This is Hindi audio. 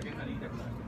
करके खरीद सकता है।